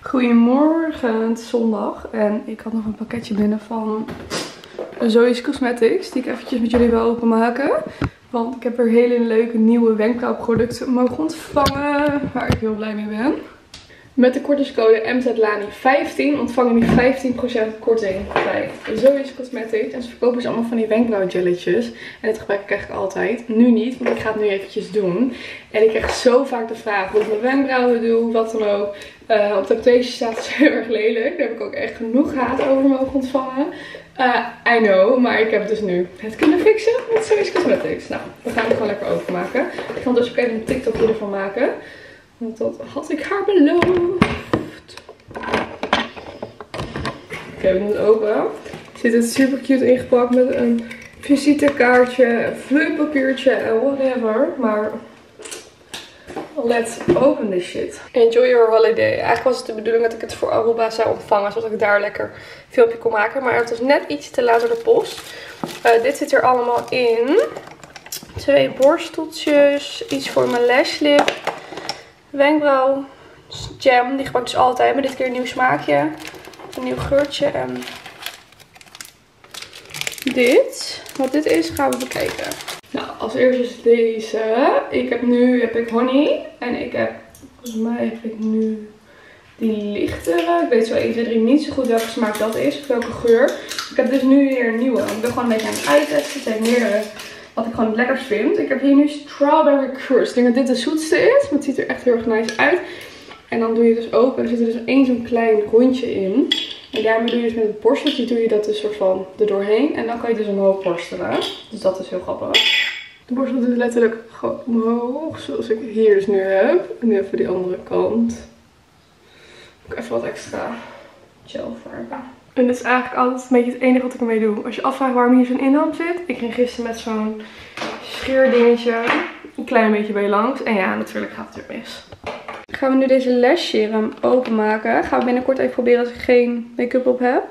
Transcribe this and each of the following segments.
Goedemorgen, het is zondag en ik had nog een pakketje binnen van Zoe's Cosmetics die ik eventjes met jullie wil openmaken. Want ik heb weer hele leuke nieuwe wenkbrauwproducten mogen ontvangen waar ik heel blij mee ben. Met de kortingscode MZLANI15 ontvang je 15% korting bij Zoe's Cosmetics. En ze verkopen dus allemaal van die wenkbrauwjelletjes. En dit gebruik ik eigenlijk altijd. Nu niet, want ik ga het nu eventjes doen. En ik krijg zo vaak de vraag hoe ik mijn wenkbrauwen doe, wat dan ook. Uh, op de staat het heel erg lelijk. Daar heb ik ook echt genoeg haat over mogen ontvangen. Uh, I know, maar ik heb dus nu het kunnen fixen met Zoe's Cosmetics. Nou, we gaan het gewoon lekker openmaken. Ik ga dus ook even een TikTokje ervan maken. Want dat had ik haar beloofd. Oké, we doen het open. Zit het super cute ingepakt met een visitekaartje, vloeipapiertje en whatever. Maar let's open this shit. Enjoy your holiday. Eigenlijk was het de bedoeling dat ik het voor Aruba zou ontvangen. Zodat ik daar lekker een filmpje kon maken. Maar het was net iets te laat door de post. Uh, dit zit er allemaal in. Twee borsteltjes. Iets voor mijn lashlip wenkbrauw jam. Die gebruik ik dus altijd. Maar dit keer een nieuw smaakje. Een nieuw geurtje. En dit. Wat dit is gaan we bekijken. Nou, als eerste is deze. Ik heb nu heb ik honey. En ik heb, volgens mij heb ik nu die lichtere. Ik weet zo 1, 2, 3 niet zo goed welke smaak dat is. Of welke geur. Ik heb dus nu weer een nieuwe. Ik ben gewoon een beetje aan het uittesten. Er zijn meerdere wat ik gewoon het lekkerst vind. Ik heb hier nu Strawberry Crush. Ik denk dat dit de zoetste is. Maar het ziet er echt heel erg nice uit. En dan doe je dus open. Er zit er dus één zo'n klein rondje in. En daarmee doe je dus met het borsteltje doe je dat dus soort van er doorheen. En dan kan je dus omhoog borstelen. Dus dat is heel grappig. De borstel doet letterlijk gewoon omhoog. Zoals ik hier dus nu heb. En nu even die andere kant. Even wat extra gel verven. En dit is eigenlijk altijd een beetje het enige wat ik ermee doe. Als je afvraagt waarom hier zo'n inhoud zit. Ik ging gisteren met zo'n scheerdingetje een klein beetje bij langs. En ja, natuurlijk gaat het weer mis. Gaan we nu deze lash openmaken. Gaan we binnenkort even proberen als ik geen make-up op heb.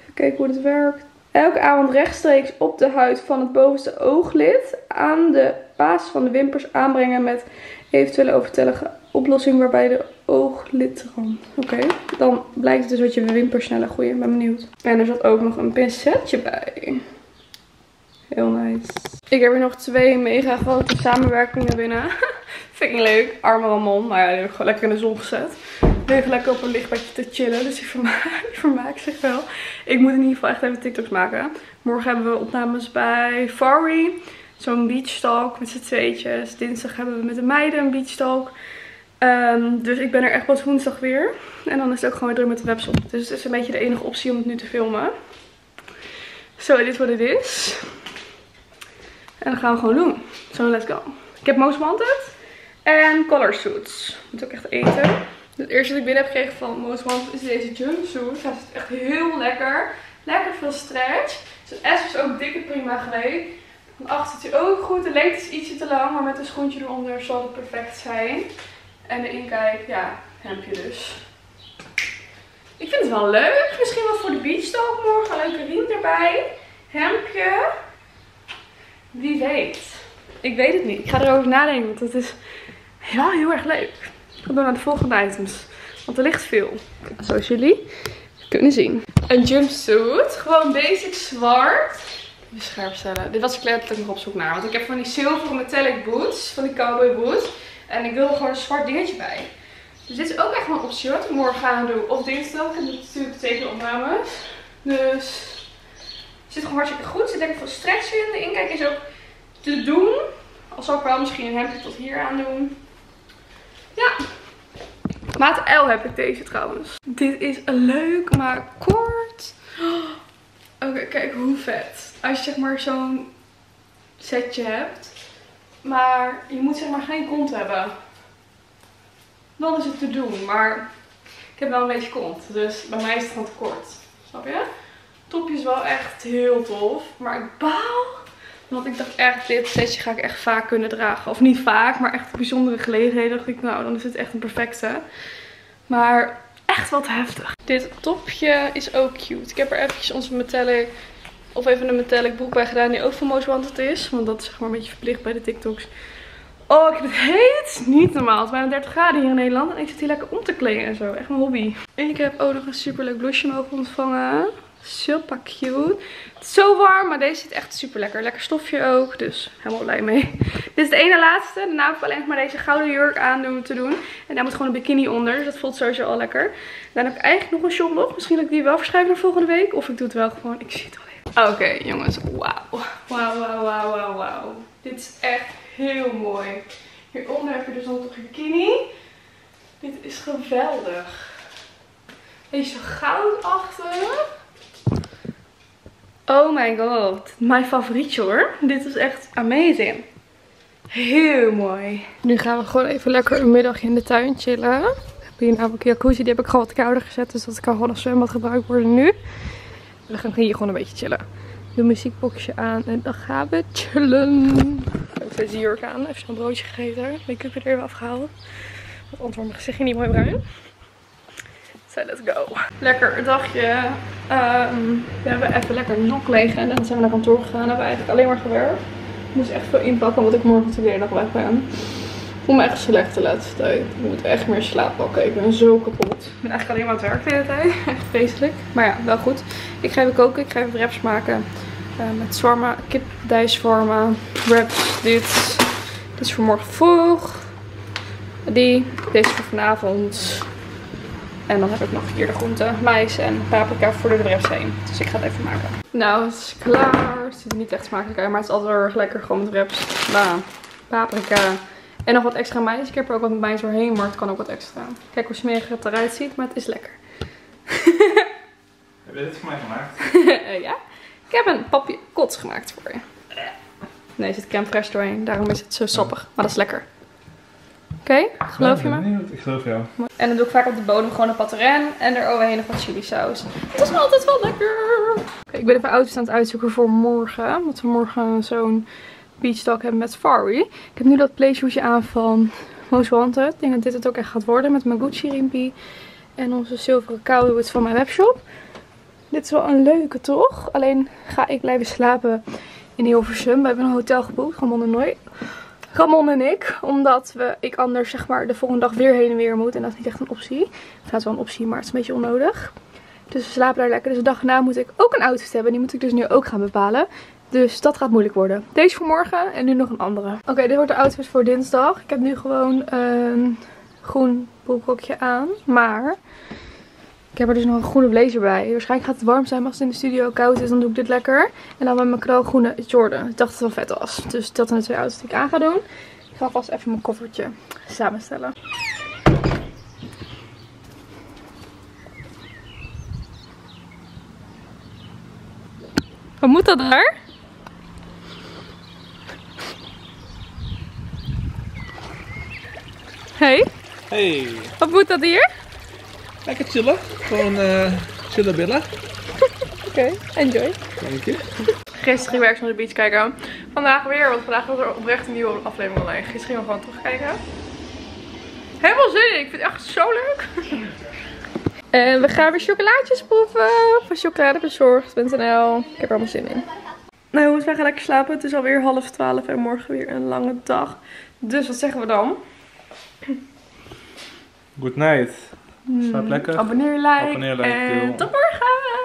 Even kijken hoe het werkt. Elke avond rechtstreeks op de huid van het bovenste ooglid aan de basis van de wimpers aanbrengen met eventuele overtellige oplossing waarbij de ooglidrand. Oké, dan blijkt dus dat je wimpers sneller groeien. Ben benieuwd. En er zat ook nog een pincetje bij. Heel nice. Ik heb hier nog twee mega grote samenwerkingen binnen. Vind ik leuk. Arme Ramon. Maar ja, die ik gewoon lekker in de zon gezet. Even lekker op een lichtbedje te chillen. Dus die vermaakt, zich wel. Ik moet in ieder geval echt even TikToks maken. Morgen hebben we opnames bij Fari. Zo'n beachtalk met z'n tweetjes. Dinsdag hebben we met de meiden een beachtalk. Um, dus ik ben er echt pas woensdag weer. En dan is het ook gewoon weer druk met de webshop. Dus het is een beetje de enige optie om het nu te filmen. Zo, dit is wat het is. En dan gaan we gewoon doen. Zo, let's go. Ik heb Most Wanted en Color Suits. Moet ook echt eten. Het eerste wat ik binnen heb gekregen van Most Wanted is deze jumpsuit. Hij zit echt heel lekker. Lekker veel stretch. Zijn S is ook dikke prima geweest. Van achter zit hij ook goed. De lengte is ietsje te lang, maar met een schoentje eronder zal het perfect zijn. En de inkijk, ja, hemdje dus. Ik vind het wel leuk. Misschien wel voor de beachtalk morgen. Een leuke riem erbij. Hemdje. Wie weet. Ik weet het niet. Ik ga erover nadenken. Want het is wel heel erg leuk. Ik ga door naar de volgende items. Want er ligt veel. Zoals jullie kunnen zien. Een jumpsuit. Gewoon basic zwart. Even scherp stellen. Dit was ik letterlijk nog op zoek naar. Want ik heb van die zilveren metallic boots. Van die cowboy boots. En ik wil er gewoon een zwart dingetje bij. Dus dit is ook echt een optie wat ik morgen gaan doen. Of dinsdag. En dit natuurlijk betekent opnames. Dus het zit gewoon hartstikke goed. Zit ik veel stretch in. De inkijk is ook te doen. Al zal ik wel misschien een hemdje tot hier aan doen. Ja. Maat L heb ik deze trouwens. Dit is leuk, maar kort. Oké, kijk hoe vet. Als je zeg maar zo'n setje hebt. Maar je moet zeg maar geen kont hebben. Dan is het te doen. Maar ik heb wel een beetje kont. Dus bij mij is het gewoon te kort. Snap je? Topje is wel echt heel tof. Maar ik baal. Want ik dacht echt, dit setje ga ik echt vaak kunnen dragen. Of niet vaak, maar echt bijzondere gelegenheden. dacht ik, nou, dan is het echt een perfecte. Maar echt wat heftig. Dit topje is ook cute. Ik heb er eventjes onze metallic of even een metallic broek bij gedaan die ook van Most Wanted is. Want dat is zeg maar een beetje verplicht bij de TikToks. Oh, ik heb het heet. Niet normaal. Het is bijna 30 graden hier in Nederland. En ik zit hier lekker om te kleden en zo. Echt mijn hobby. En ik heb ook nog een super leuk mogen ontvangen. Super cute. Het is zo warm, maar deze zit echt super lekker. Lekker stofje ook, dus helemaal blij mee. Dit is de ene laatste. Daarna heb ik alleen maar deze gouden jurk aan doen, te doen. En daar moet gewoon een bikini onder, dus dat voelt sowieso al lekker. Dan heb ik eigenlijk nog een shop nog. Misschien dat ik die wel verschuif naar volgende week. Of ik doe het wel gewoon. Ik zie het wel Oké, jongens. Wauw. Wauw, wauw, wauw, wauw, wauw. Dit is echt heel mooi. Hieronder heb je dus nog een bikini. Dit is geweldig. Deze goudachtig. Oh my god. Mijn favorietje hoor. Dit is echt amazing. Heel mooi. Nu gaan we gewoon even lekker een middagje in de tuin chillen. Ik heb hier namelijk een jacuzzi. Die heb ik gewoon wat kouder gezet. Dus dat kan gewoon als zwembad gebruikt worden nu. We gaan hier gewoon een beetje chillen. Doe muziekboxje aan en dan gaan we chillen. Ik heb deze jurk aan. Even een broodje gegeten. Make-up er even afgehaald. Want wordt mijn gezichtje niet mooi bruin. So let's go. Lekker dagje. Um, we hebben even lekker nok leeg en dan zijn we naar kantoor gegaan. Hebben we eigenlijk alleen maar gewerkt. Ik moest echt veel inpakken omdat ik morgen de hele dag weg ben. Voel me echt slecht de laatste tijd. Ik moet echt meer slaap pakken. Ik ben zo kapot. Ik ben eigenlijk alleen maar aan het werk de hele tijd. Echt vreselijk. Maar ja, wel goed. Ik ga even koken. Ik ga even wraps maken. Uh, met zwarma, kip, dijswarma, wraps, dit. Dit is voor morgen vroeg. Die. Deze voor vanavond. En dan heb ik nog hier de groenten, mais en paprika voor de wraps heen. Dus ik ga het even maken. Nou, het is klaar. Het ziet er niet echt smakelijk uit, maar het is altijd wel erg lekker gewoon met wraps. Bah, paprika. En nog wat extra mais. Ik heb er ook wat mais doorheen, maar het kan ook wat extra. Kijk hoe smerig het eruit ziet, maar het is lekker. Heb je dit voor mij gemaakt? uh, ja. Ik heb een papje kots gemaakt voor je. Nee, er zit crème fraîche doorheen. Daarom is het zo sappig. Maar dat is lekker. Oké, okay, geloof je me? Ik geloof jou. En dan doe ik vaak op de bodem gewoon een paterijn en er overheen nog wat chili saus. Dat is altijd wel lekker. Okay, ik ben even auto's aan het uitzoeken voor morgen. Omdat we morgen zo'n beachtalk hebben met Fari. Ik heb nu dat playshootje aan van Most Wanted. Ik denk dat dit het ook echt gaat worden met mijn Gucci rimpie. En onze zilveren cowboys van mijn webshop. Dit is wel een leuke toch? Alleen ga ik blijven slapen in Hilversum. We hebben een hotel geboekt, Ramon en Nooi. Ramon en ik. Omdat we, ik anders zeg maar de volgende dag weer heen en weer moet. En dat is niet echt een optie. Het gaat wel een optie, maar het is een beetje onnodig. Dus we slapen daar lekker. Dus de dag na moet ik ook een outfit hebben. Die moet ik dus nu ook gaan bepalen. Dus dat gaat moeilijk worden. Deze voor morgen en nu nog een andere. Oké, dit wordt de outfit voor dinsdag. Ik heb nu gewoon een groen broekrokje aan. Maar ik heb er dus nog een groene blazer bij. Waarschijnlijk gaat het warm zijn, maar als het in de studio koud is, dan doe ik dit lekker. En dan met mijn knalgroene Jordan. Ik dacht dat het wel vet was. Dus dat zijn de twee outfits die ik aan ga doen. Ik ga vast even mijn koffertje samenstellen. Wat moet dat daar? Hey. Hey. Wat moet dat hier? Lekker chillen. Gewoon uh, chillen billen. Oké, okay, enjoy. Dank je. Gisteren ging ik naar de beach kijken. Vandaag weer, want vandaag was er oprecht een nieuwe aflevering online. Gisteren gingen we gewoon terugkijken. Helemaal zin in, ik vind het echt zo leuk. En we gaan weer chocolaatjes proeven van chocoladebezorgd.nl. Ik heb er allemaal zin in. Nou jongens, wij gaan lekker slapen. Het is alweer half twaalf en morgen weer een lange dag. Dus wat zeggen we dan? Good night. Slaap lekker. Abonneer, like. Abonneer, like en deel. tot morgen.